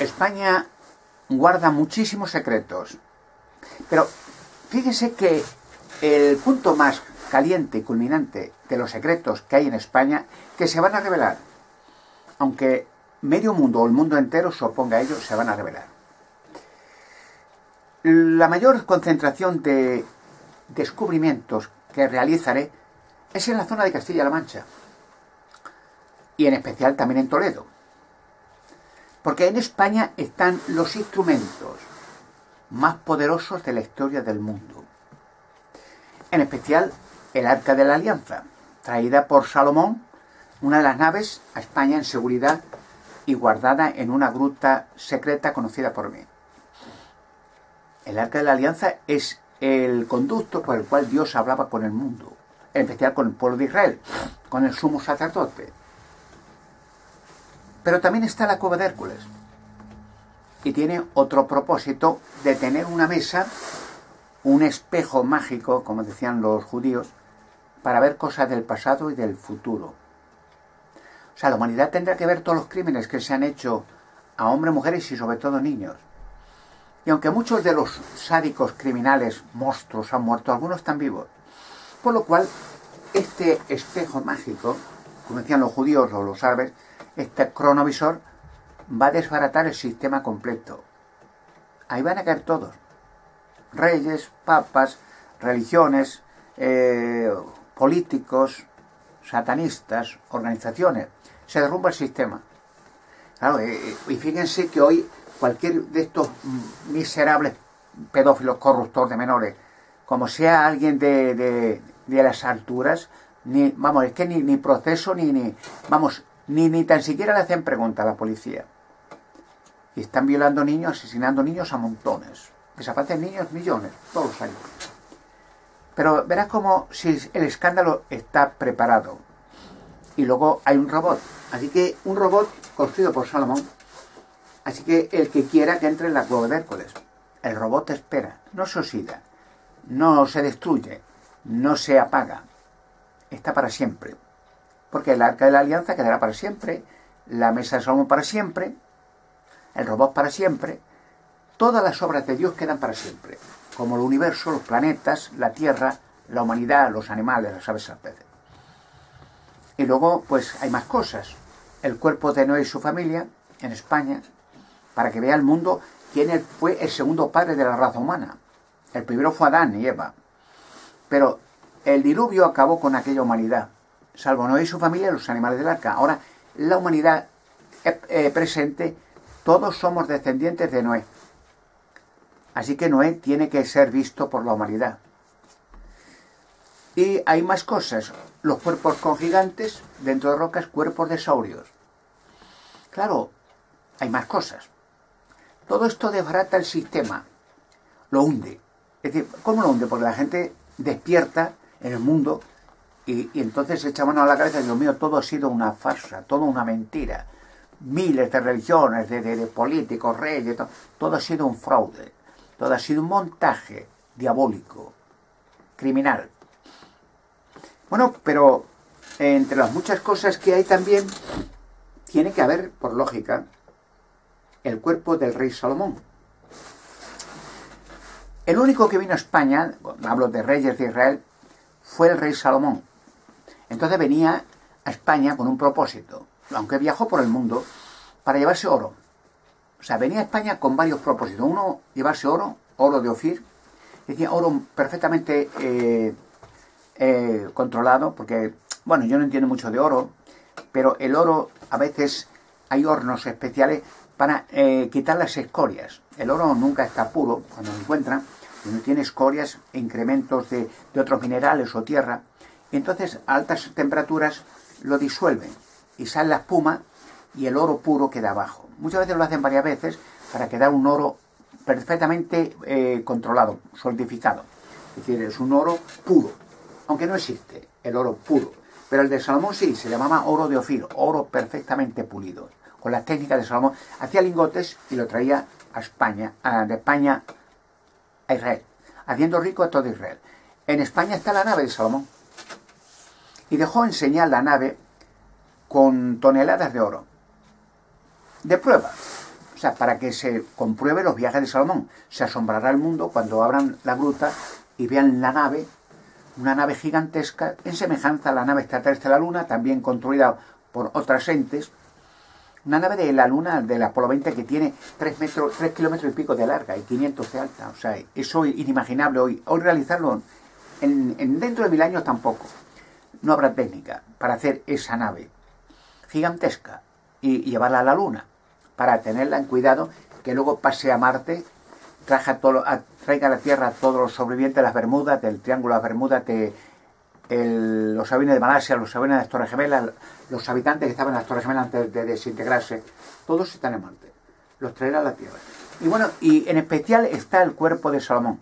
España guarda muchísimos secretos. Pero fíjese que el punto más caliente y culminante de los secretos que hay en España, que se van a revelar, aunque medio mundo o el mundo entero se oponga a ello, se van a revelar. La mayor concentración de descubrimientos que realizaré es en la zona de Castilla-La Mancha y en especial también en Toledo. Porque en España están los instrumentos más poderosos de la historia del mundo. En especial el Arca de la Alianza, traída por Salomón, una de las naves a España en seguridad y guardada en una gruta secreta conocida por mí. El Arca de la Alianza es el conducto por el cual Dios hablaba con el mundo, en especial con el pueblo de Israel, con el sumo sacerdote. Pero también está la cueva de Hércules. Y tiene otro propósito de tener una mesa, un espejo mágico, como decían los judíos, para ver cosas del pasado y del futuro. O sea, la humanidad tendrá que ver todos los crímenes que se han hecho a hombres, mujeres y sobre todo niños. Y aunque muchos de los sádicos criminales, monstruos, han muerto, algunos están vivos. Por lo cual, este espejo mágico, como decían los judíos o los árabes, este cronovisor va a desbaratar el sistema completo. Ahí van a caer todos. Reyes, papas, religiones, eh, políticos, satanistas, organizaciones. Se derrumba el sistema. Claro, eh, eh, y fíjense que hoy cualquier de estos miserables pedófilos corruptores de menores, como sea alguien de, de, las alturas, ni, vamos, es que ni, ni proceso, ni, ni, vamos, ni, ni tan siquiera le hacen pregunta a la policía. Y están violando niños, asesinando niños a montones. Desaparecen niños millones, todos los años. Pero verás como si el escándalo está preparado. Y luego hay un robot. Así que un robot construido por Salomón. Así que el que quiera que entre en la cueva de Hércules. El robot espera, no se oxida, no se destruye, no se apaga. Está para siempre porque el arca de la alianza quedará para siempre, la mesa de Salomón para siempre, el robot para siempre, todas las obras de Dios quedan para siempre, como el universo, los planetas, la tierra, la humanidad, los animales, las aves, los peces. Y luego, pues hay más cosas. El cuerpo de Noé y su familia en España, para que vea el mundo quién fue el segundo padre de la raza humana. El primero fue Adán y Eva. Pero el diluvio acabó con aquella humanidad salvo Noé y su familia, los animales del arca. Ahora, la humanidad eh, presente, todos somos descendientes de Noé. Así que Noé tiene que ser visto por la humanidad. Y hay más cosas. Los cuerpos con gigantes, dentro de rocas, cuerpos de saurios. Claro, hay más cosas. Todo esto desbarata el sistema, lo hunde. Es decir, ¿cómo lo hunde? Porque la gente despierta en el mundo y, entonces se echa mano a la cabeza, Dios mío, todo ha sido una farsa, todo una mentira. Miles de religiones, de, políticos, reyes, todo ha sido un fraude, todo ha sido un montaje diabólico, criminal. Bueno, pero entre las muchas cosas que hay también, tiene que haber, por lógica, el cuerpo del rey Salomón. El único que vino a España, hablo de reyes de Israel, fue el rey Salomón. Entonces venía a España con un propósito, aunque viajó por el mundo, para llevarse oro. O sea, venía a España con varios propósitos. Uno, llevarse oro, oro de Ofir, decía oro perfectamente eh, eh, controlado, porque, bueno, yo no entiendo mucho de oro, pero el oro a veces hay hornos especiales para eh, quitar las escorias. El oro nunca está puro cuando lo encuentran, no tiene escorias e incrementos de, de otros minerales o tierra. Entonces a altas temperaturas lo disuelven y sale la espuma y el oro puro queda abajo. Muchas veces lo hacen varias veces para quedar un oro perfectamente eh, controlado, solidificado. Es decir, es un oro puro, aunque no existe el oro puro. Pero el de Salomón sí, se llamaba oro de Ofir, oro perfectamente pulido. Con las técnicas de Salomón, hacía lingotes y lo traía a España, de España a Israel, haciendo rico a todo Israel. En España está la nave de Salomón y dejó enseñar la nave con toneladas de oro. De prueba. O sea, para que se compruebe los viajes de Salomón. Se asombrará el mundo cuando abran la gruta y vean la nave, una nave gigantesca, en semejanza a la nave extraterrestre de la Luna, también construida por otras entes. Una nave de la Luna del Apolo 20 que tiene 3, metros, 3 kilómetros y pico de larga y 500 de alta. O sea, eso es inimaginable hoy. Hoy realizarlo en, dentro de mil años tampoco. No habrá técnica para hacer esa nave gigantesca y llevarla a la Luna para tenerla en cuidado, que luego pase a Marte, todo, traiga a la Tierra a todos los sobrevivientes de las Bermudas, del Triángulo de las Bermudas, de los aviones de Malasia, los aviones de las Torres Gemelas, los habitantes que estaban en las Torres Gemelas antes de desintegrarse, todos están en Marte. Los traerá a la Tierra. Y bueno, y en especial está el cuerpo de Salomón.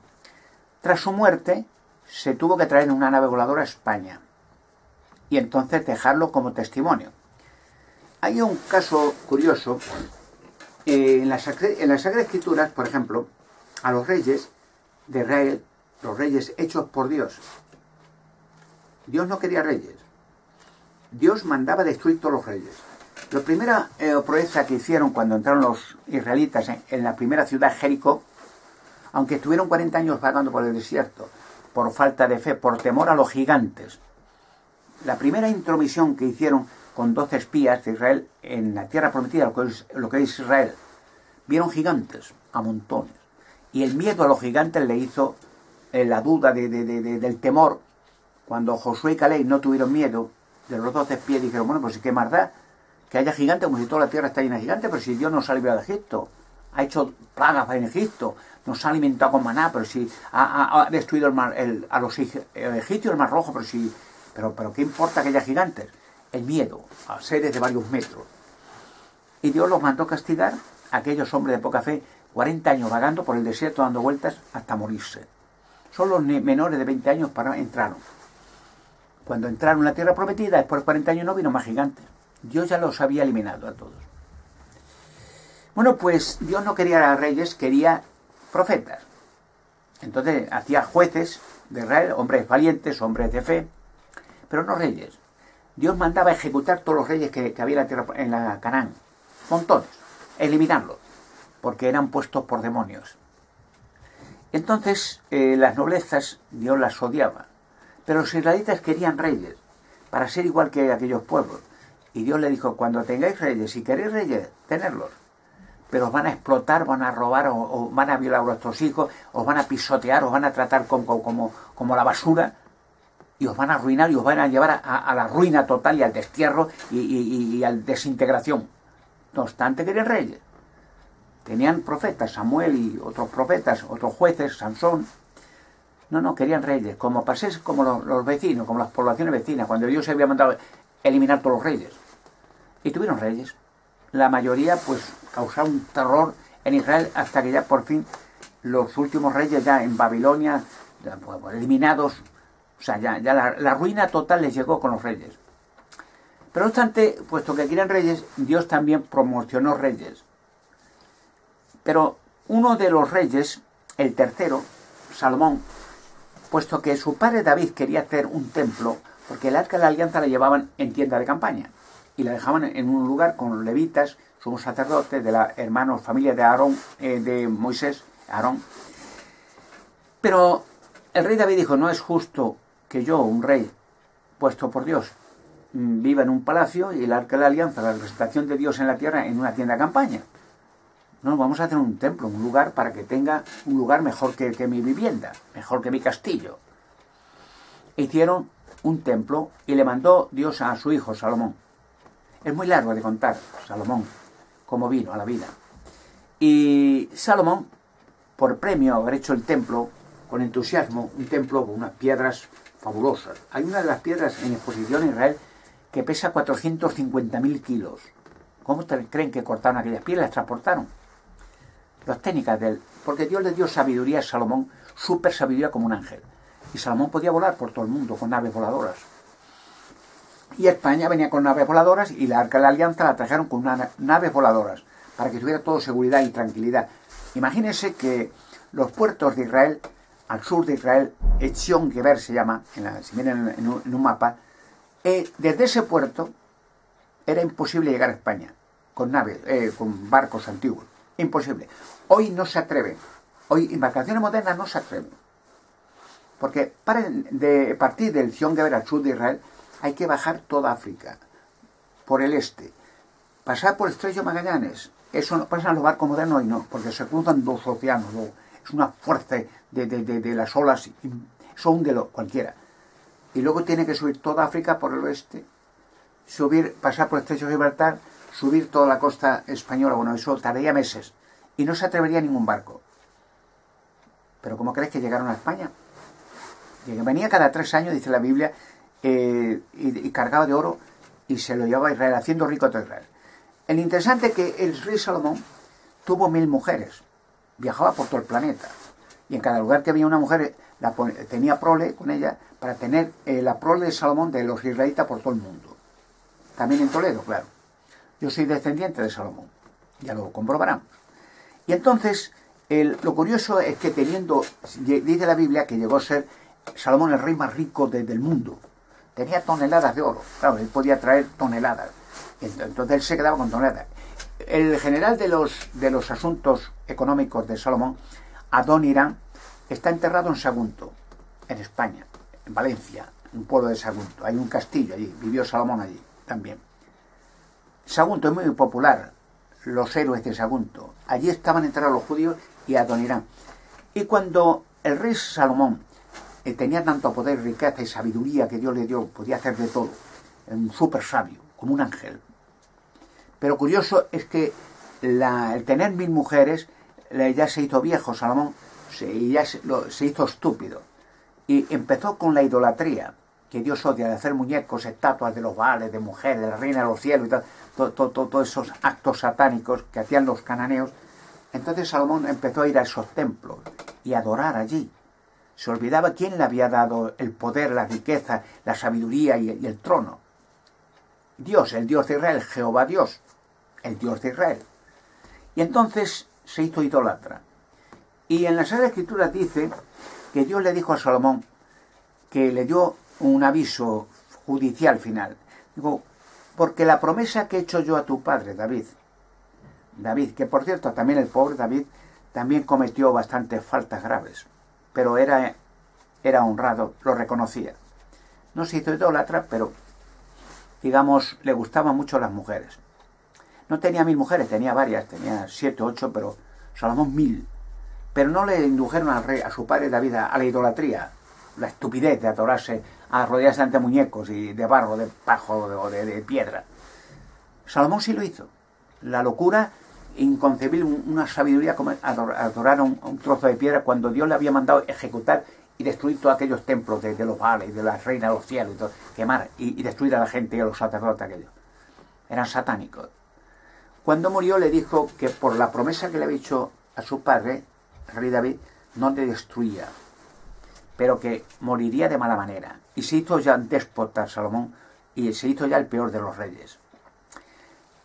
Tras su muerte, se tuvo que traer en una nave voladora a España y entonces dejarlo como testimonio. Hay un caso curioso eh, en, las, en las Escrituras, por ejemplo, a los reyes de Israel, los reyes hechos por Dios, Dios no quería reyes. Dios mandaba destruir todos los reyes. La primera eh, proeza que hicieron cuando entraron los israelitas en, la primera ciudad, Jericó, aunque estuvieron 40 años vagando por el desierto, por falta de fe, por temor a los gigantes, la primera intromisión que hicieron con doce espías de Israel en la tierra prometida, lo que, es, Israel. Vieron gigantes a montones. Y el miedo a los gigantes le hizo eh, la duda de, del temor. Cuando Josué y Caleb no tuvieron miedo de los doce espías, dijeron, bueno, pues qué más da que haya gigantes, como si toda la tierra está llena de gigantes, pero si Dios nos ha librado de Egipto, ha hecho plagas en Egipto, nos ha alimentado con maná, pero si ha, destruido a los egipcios el mar rojo, pero si, pero, pero ¿qué importa que haya gigantes? el miedo a seres de varios metros. Y Dios los mandó castigar a aquellos hombres de poca fe, 40 años vagando por el desierto dando vueltas hasta morirse. Son los menores de 20 años para entraron. Cuando entraron en la tierra prometida, después de 40 años no vino más gigantes. Dios ya los había eliminado a todos. Bueno, pues Dios no quería reyes, quería profetas. Entonces hacía jueces de Israel, hombres valientes, hombres de fe, pero no reyes. Dios mandaba ejecutar todos los reyes que, había en la tierra, en la Canaán, montones, eliminarlos, porque eran puestos por demonios. Entonces eh, las noblezas Dios las odiaba, pero los israelitas querían reyes para ser igual que aquellos pueblos. Y Dios le dijo, cuando tengáis reyes, si queréis reyes, tenerlos. Pero os van a explotar, van a robar, o, van a violar a vuestros hijos, os van a pisotear, os van a tratar como, como, como la basura, y os van a arruinar y os van a llevar a, la ruina total y al destierro y, a la desintegración. No obstante, querían reyes. Tenían profetas, Samuel y otros profetas, otros jueces, Sansón. No, no, querían reyes, como paséis como los, vecinos, como las poblaciones vecinas, cuando Dios se había mandado eliminar todos los reyes. Y tuvieron reyes. La mayoría, pues, causaron terror en Israel hasta que ya por fin los últimos reyes ya en Babilonia, pues, eliminados, o sea, ya, la, ruina total les llegó con los reyes. Pero no obstante, puesto que quieren reyes, Dios también promocionó reyes. Pero uno de los reyes, el tercero, Salomón, puesto que su padre David quería hacer un templo, porque el arca de la alianza la llevaban en tienda de campaña y la dejaban en un lugar con levitas, somos sacerdotes de la hermanos, familia de Aarón, eh, de Moisés, Aarón. Pero el rey David dijo, no es justo que yo, un rey puesto por Dios, mm, viva en un palacio y el arca de la alianza, la representación de Dios en la tierra, en una tienda de campaña. No, vamos a hacer un templo, un lugar para que tenga un lugar mejor que, que mi vivienda, mejor que mi castillo. Hicieron un templo y le mandó Dios a su hijo Salomón. Es muy largo de contar, Salomón, cómo vino a la vida. Y Salomón, por premio haber hecho el templo con entusiasmo, un templo con unas piedras Hay una de las piedras en exposición en Israel que pesa 450.000 kilos. ¿Cómo creen que cortaron aquellas piedras? Las transportaron. Las técnicas del... Porque Dios le dio sabiduría a Salomón, súper sabiduría como un ángel. Y Salomón podía volar por todo el mundo con naves voladoras. Y España venía con naves voladoras y la Arca de la Alianza la trajeron con naves voladoras para que tuviera todo seguridad y tranquilidad. Imagínense que los puertos de Israel al sur de Israel, Etzion Geber se llama, en la, si miren en un, mapa, eh, desde ese puerto era imposible llegar a España con naves, eh, con barcos antiguos. Imposible. Hoy no se atreven. Hoy embarcaciones modernas no se atreven. Porque para de partir del Zion Geber al sur de Israel hay que bajar toda África, por el este, pasar por el Estrecho Magallanes. Eso no pasa en los barcos modernos y no, porque se cruzan dos océanos. Es una fuerza de, de, las olas, eso hunde cualquiera. Y luego tiene que subir toda África por el oeste, subir, pasar por el Estrecho de Gibraltar, subir toda la costa española. Bueno, eso tardaría meses. Y no se atrevería ningún barco. Pero ¿cómo crees que llegaron a España? Venía cada tres años, dice la Biblia, eh, y, cargaba de oro y se lo llevaba a Israel, haciendo rico a todo Israel. El interesante es que el rey Salomón tuvo mil mujeres, viajaba por todo el planeta, y en cada lugar que había una mujer tenía prole con ella para tener eh, la prole de Salomón de los israelitas por todo el mundo. También en Toledo, claro. Yo soy descendiente de Salomón, ya lo comprobarán. Y entonces, lo curioso es que teniendo, dice la Biblia que llegó a ser Salomón el rey más rico del mundo. Tenía toneladas de oro. Claro, él podía traer toneladas. Entonces él se quedaba con toneladas. El general de los, de los asuntos económicos de Salomón, Adón Irán, está enterrado en Sagunto, en España, en Valencia, un pueblo de Sagunto. Hay un castillo allí, vivió Salomón allí también. Sagunto es muy popular, los héroes de Sagunto. Allí estaban enterrados los judíos y Adonirán. Y cuando el rey Salomón eh, tenía tanto poder, riqueza y sabiduría que Dios le dio, podía hacer de todo, un súper sabio, como un ángel. Pero curioso es que el tener mil mujeres ya se hizo viejo Salomón y ya se, hizo estúpido. Y empezó con la idolatría, que Dios odia, de hacer muñecos, estatuas de los baales, de mujeres, de la reina de los cielos y tal, todos esos actos satánicos que hacían los cananeos entonces Salomón empezó a ir a esos templos y a adorar allí. Se olvidaba quién le había dado el poder, la riqueza, la sabiduría y, el trono. Dios, el Dios de Israel, Jehová Dios, el Dios de Israel. Y entonces se hizo idólatra. Y en la Sagrada Escritura dice que Dios le dijo a Salomón que le dio un aviso judicial final. Digo, porque la promesa que he hecho yo a tu padre, David, David, que por cierto también el pobre David también cometió bastantes faltas graves, pero era, era honrado, lo reconocía. No se hizo idólatra, pero digamos, le gustaban mucho las mujeres. No tenía mil mujeres, tenía varias, tenía siete, ocho, pero Salomón mil. Pero no le indujeron al rey, a su padre David a la idolatría, la estupidez de adorarse, a rodearse ante muñecos y de barro, de pajo o de, de piedra. Salomón sí lo hizo. La locura inconcebible, una sabiduría como adorar un, trozo de piedra cuando Dios le había mandado ejecutar y destruir todos aquellos templos de, los vales, de la reina de los cielos, y quemar y, destruir a la gente y a los sacerdotes aquellos. Eran satánicos. Cuando murió le dijo que por la promesa que le había hecho a su padre, rey David, no le destruía, pero que moriría de mala manera. Y se hizo ya déspota Salomón y se hizo ya el peor de los reyes.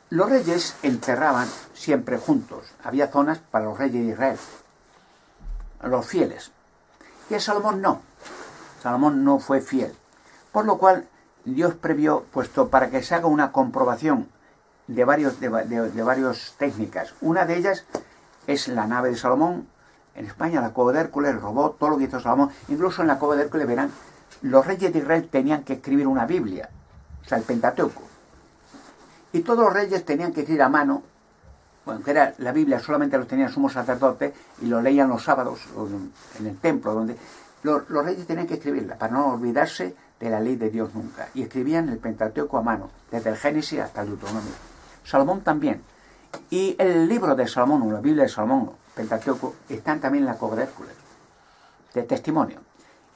Los reyes enterraban siempre juntos. Había zonas para los reyes de Israel, los fieles. Y a Salomón no. Salomón no fue fiel. Por lo cual Dios previó, puesto para que se haga una comprobación de, varios, de, varias técnicas. Una de ellas es la nave de Salomón. En España, la Cueva de Hércules, el robot, todo lo que hizo Salomón. Incluso en la Cueva de Hércules verán, los reyes de Israel tenían que escribir una Biblia, o sea, el Pentateuco. Y todos los reyes tenían que escribir a mano, bueno, que era la Biblia solamente lo tenían sumo sacerdote y lo leían los sábados en el templo, donde los, reyes tenían que escribirla para no olvidarse de la ley de Dios nunca. Y escribían el Pentateuco a mano, desde el Génesis hasta el Deuteronomio. Salomón también. Y el libro de Salomón, la Biblia de Salomón, Pentateuco, están también en la Cobra de Hércules, de testimonio.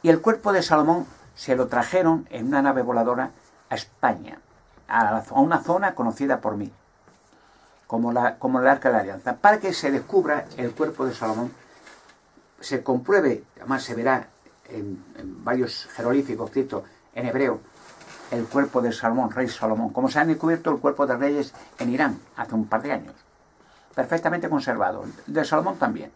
Y el cuerpo de Salomón se lo trajeron en una nave voladora a España a, una zona conocida por mí, como, la, como el Arca de la Alianza, para que se descubra el cuerpo de Salomón, se compruebe, además se verá en, varios jeroglíficos escritos en hebreo, el cuerpo de Salomón, rey Salomón, como se han descubierto el cuerpo de reyes en Irán hace un par de años, perfectamente conservado, de Salomón también,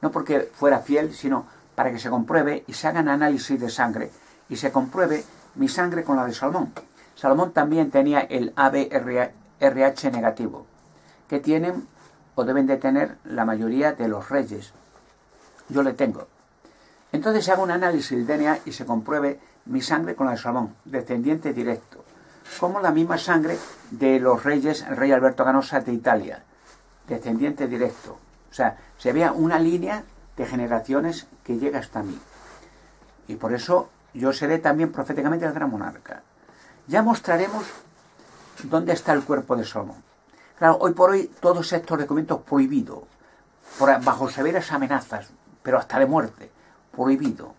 no porque fuera fiel, sino para que se compruebe y se hagan análisis de sangre y se compruebe mi sangre con la de Salomón. Salomón también tenía el ABRH negativo, que tienen o deben de tener la mayoría de los reyes. Yo le tengo. Entonces se haga un análisis del DNA y se compruebe mi sangre con la de Salomón, descendiente directo, como la misma sangre de los reyes, el rey Alberto Ganosa de Italia, descendiente directo. O sea, se vea una línea de generaciones que llega hasta mí. Y por eso yo seré también proféticamente el gran monarca. Ya mostraremos dónde está el cuerpo de Salomón. Claro, hoy por hoy todos estos documentos prohibidos, bajo severas amenazas, pero hasta de muerte, prohibido.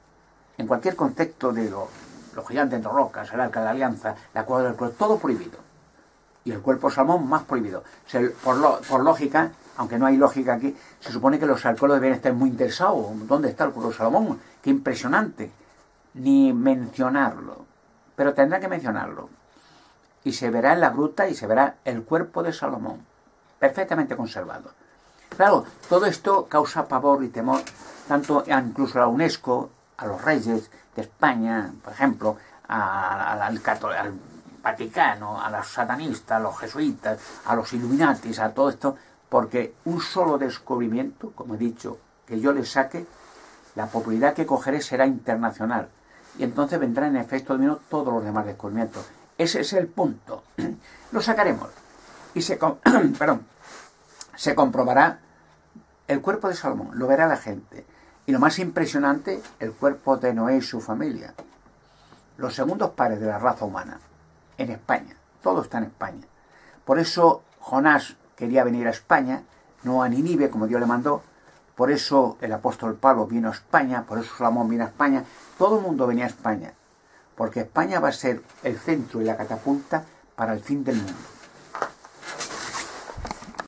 En cualquier contexto de los gigantes de rocas, el arca de la alianza, la cuadra del cuerpo, todo prohibido. Y el cuerpo de Salomón más prohibido. por, por lógica, aunque no hay lógica aquí, se supone que los arqueólogos deben estar muy interesados. ¿Dónde está el cuerpo de Salomón? ¡Qué impresionante! Ni mencionarlo. Pero tendrá que mencionarlo y se verá en la gruta y se verá el cuerpo de Salomón, perfectamente conservado. Claro, todo esto causa pavor y temor, tanto incluso a la UNESCO, a los reyes de España, por ejemplo, al, al, Vaticano, a los satanistas, a los jesuitas, a los Illuminatis, a todo esto, porque un solo descubrimiento, como he dicho, que yo le saque, la popularidad que cogeré será internacional. Y entonces vendrá en efecto dominó todos los demás descubrimientos. Ese es el punto. Lo sacaremos. Y se, perdón, se comprobará el cuerpo de Salomón, lo verá la gente. Y lo más impresionante, el cuerpo de Noé y su familia. Los segundos pares de la raza humana. En España. Todo está en España. Por eso Jonás quería venir a España, no a Ninive, como Dios le mandó. Por eso el apóstol Pablo vino a España, por eso Salomón vino a España. Todo el mundo venía a España porque España va a ser el centro y la catapulta para el fin del mundo.